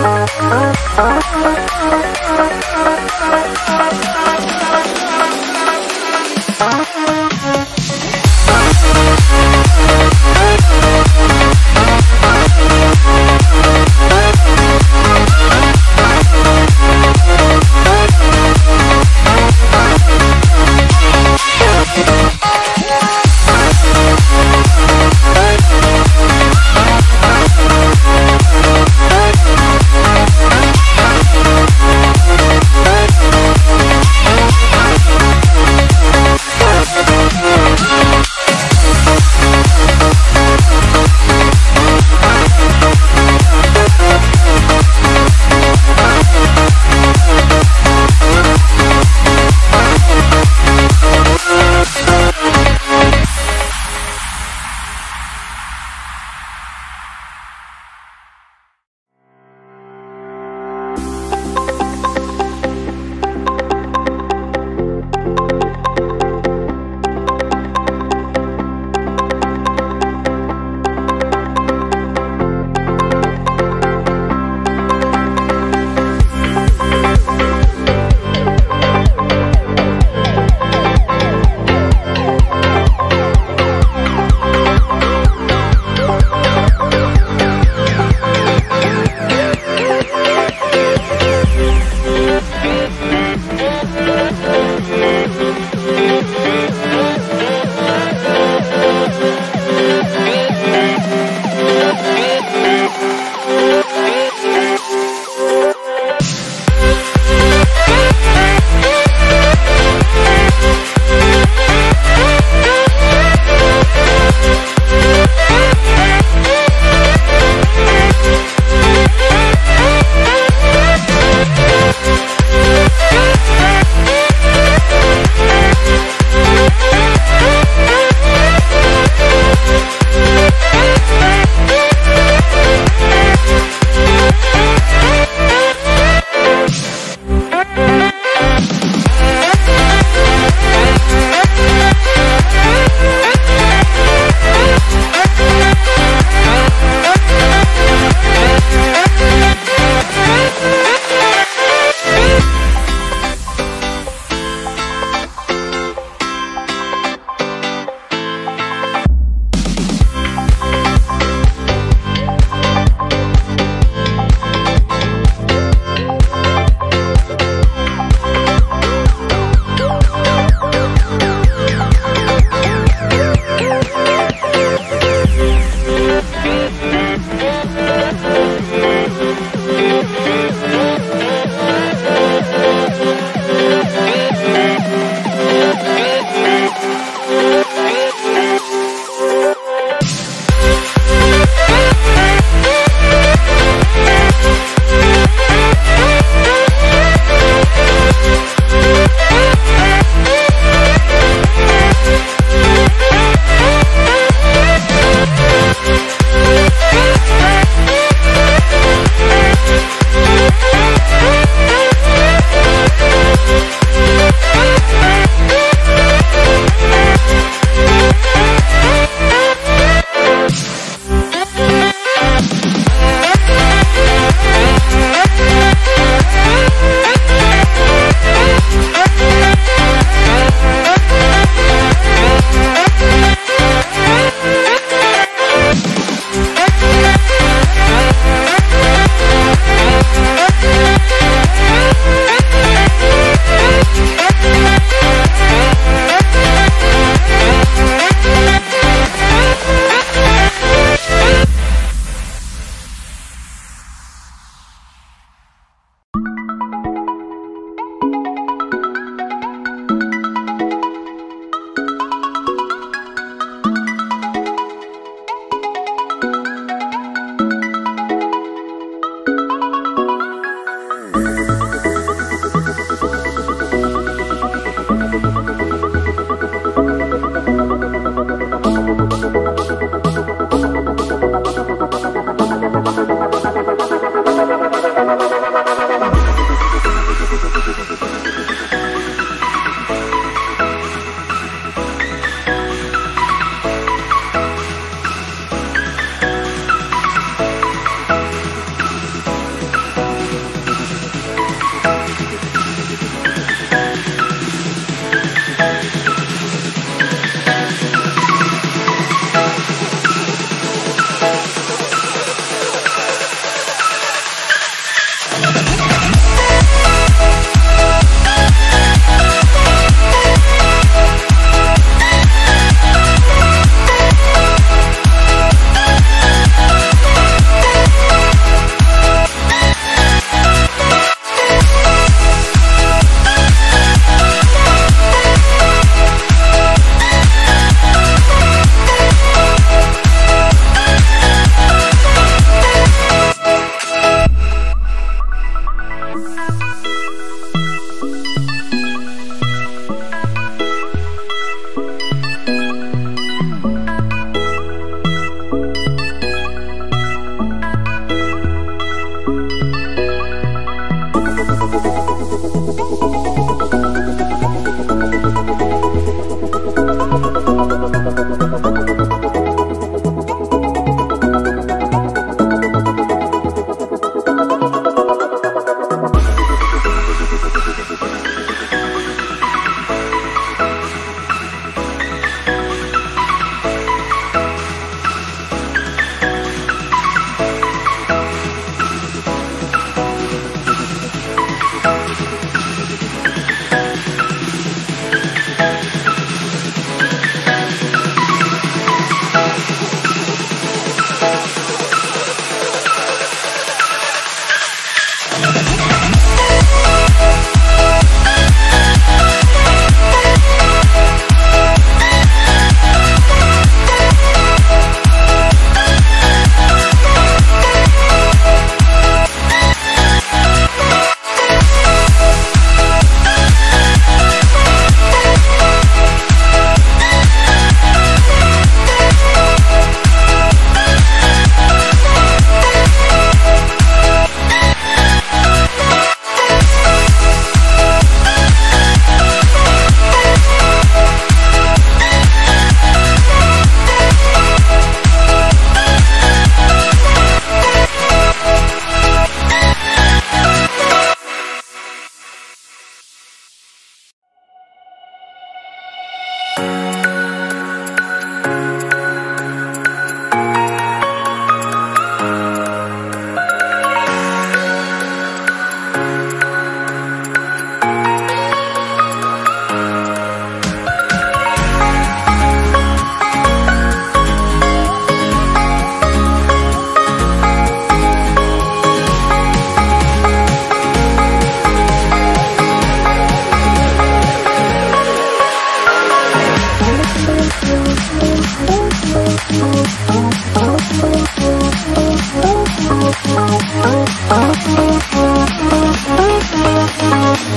Oh.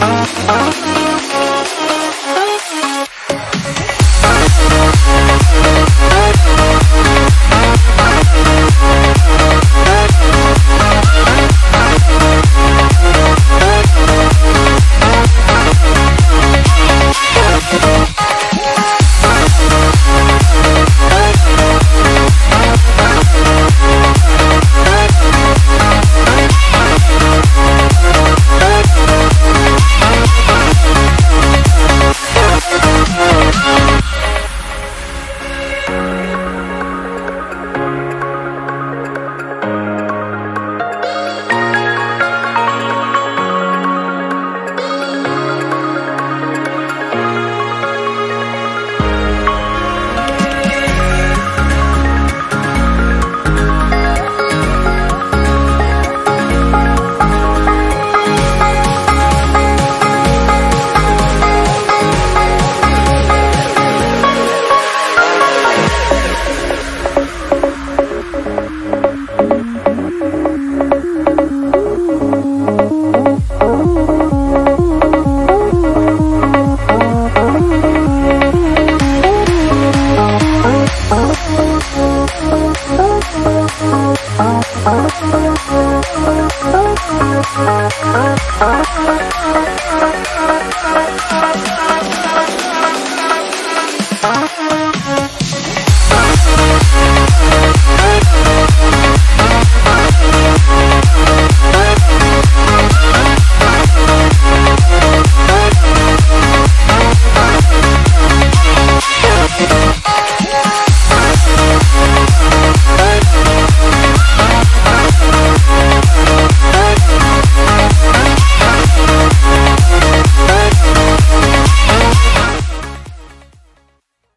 Oh.